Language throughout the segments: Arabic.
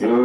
Yo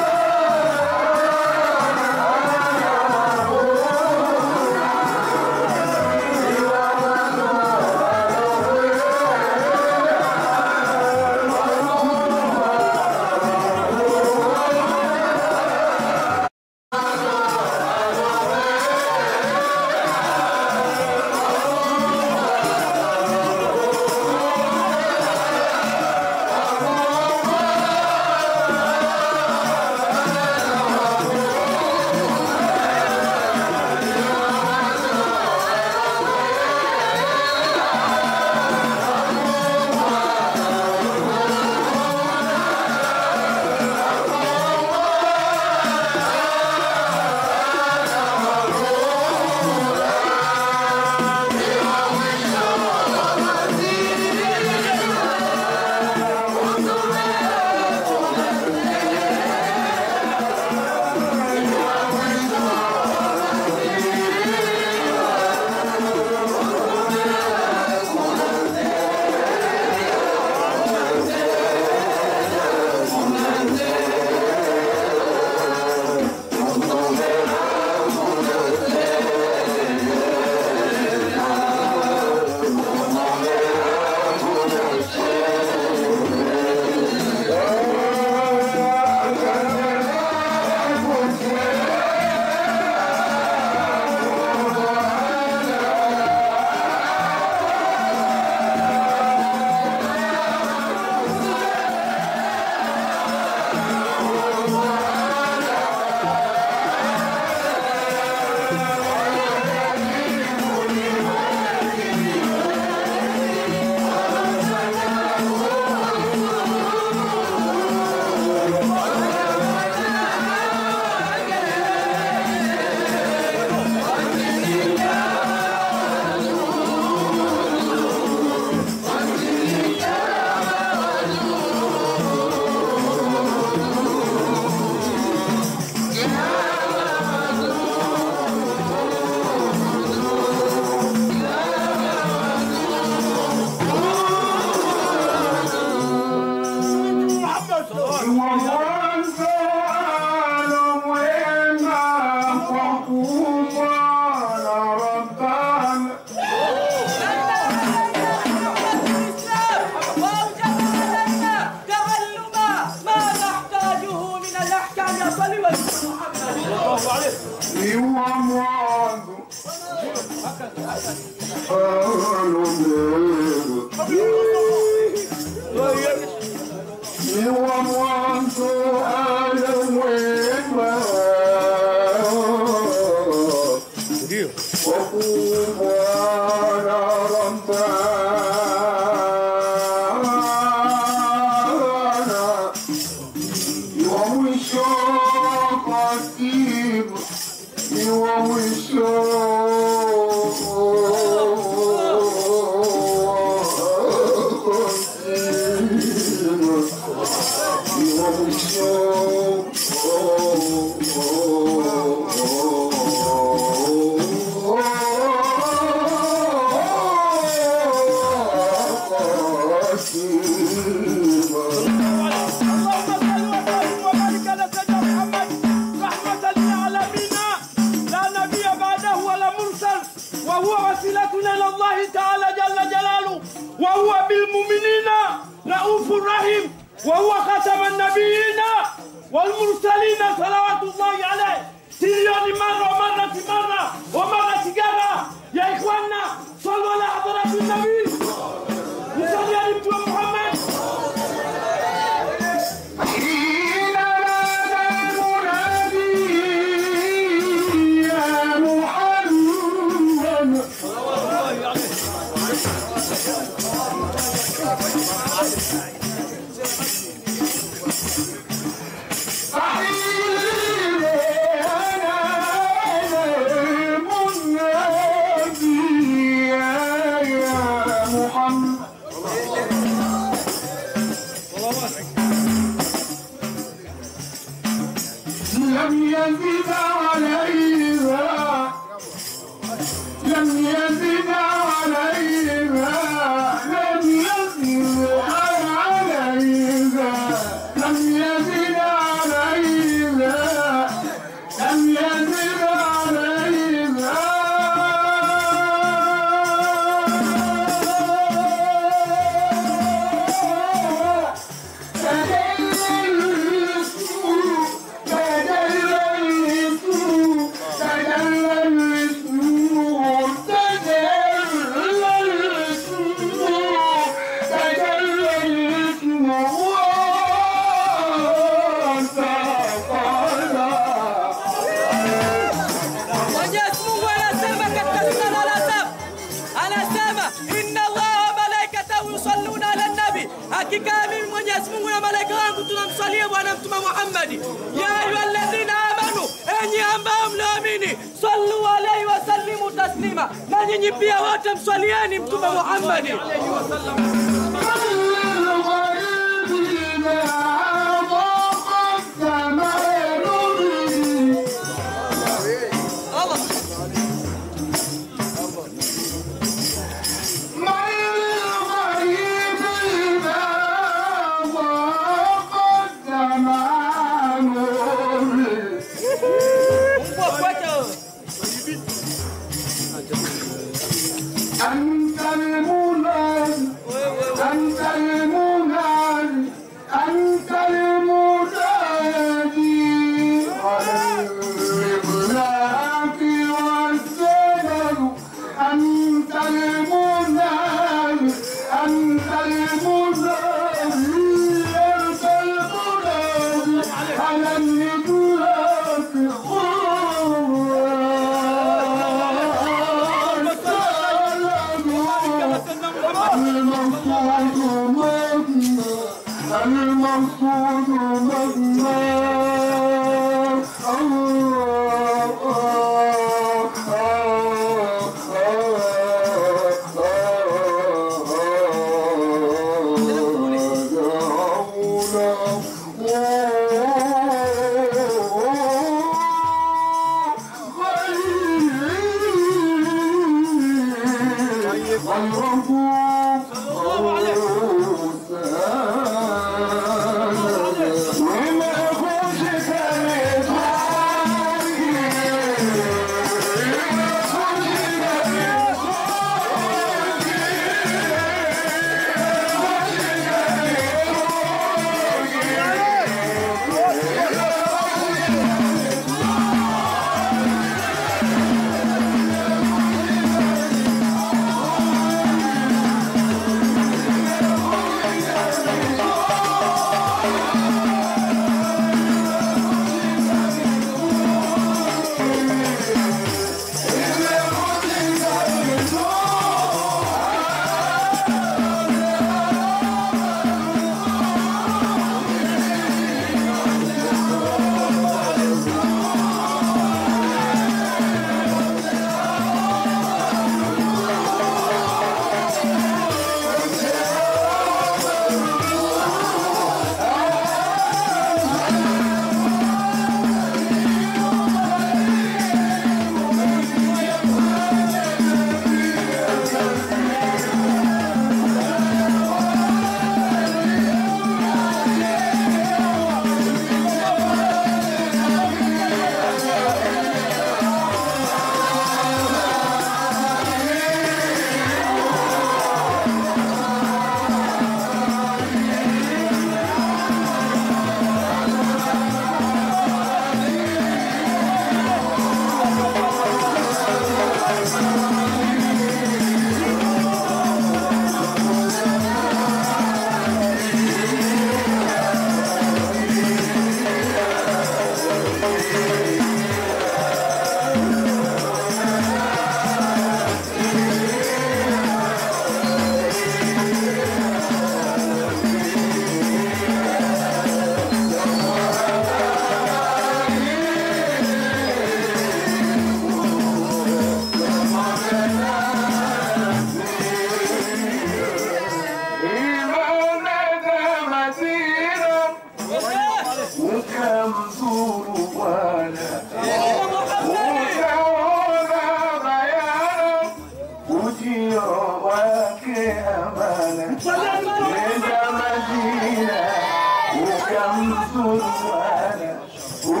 ukamzuru